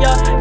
yeah